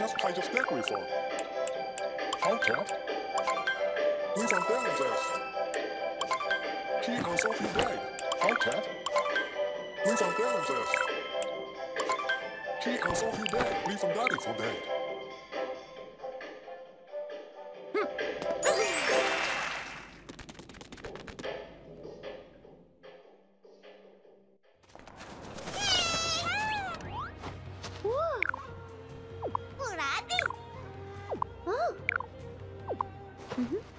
just pay just back refund. Fouthat. Nu van Berendses. Key on Sophie Day. Fouthat. Nu van Berendses. Key on Sophie Day. Wie van Daddy for Day. Oh! Mm -hmm.